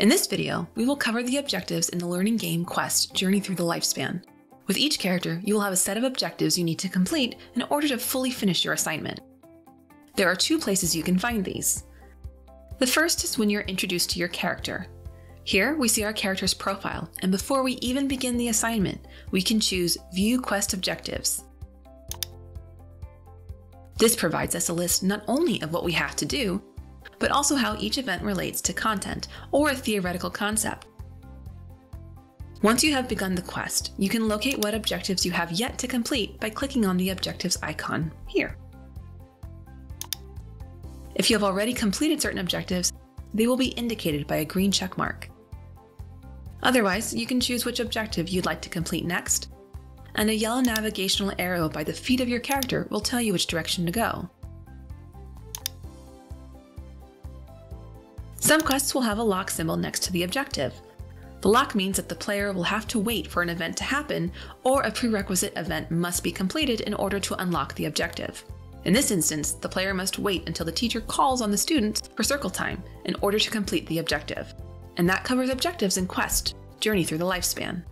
In this video, we will cover the objectives in the learning game Quest Journey Through the Lifespan. With each character, you will have a set of objectives you need to complete in order to fully finish your assignment. There are two places you can find these. The first is when you're introduced to your character. Here, we see our character's profile, and before we even begin the assignment, we can choose View Quest Objectives. This provides us a list not only of what we have to do, but also how each event relates to content or a theoretical concept. Once you have begun the quest, you can locate what objectives you have yet to complete by clicking on the objectives icon here. If you have already completed certain objectives, they will be indicated by a green check mark. Otherwise, you can choose which objective you'd like to complete next, and a yellow navigational arrow by the feet of your character will tell you which direction to go. Some quests will have a lock symbol next to the objective. The lock means that the player will have to wait for an event to happen, or a prerequisite event must be completed in order to unlock the objective. In this instance, the player must wait until the teacher calls on the students for circle time in order to complete the objective. And that covers objectives in Quest Journey Through the Lifespan.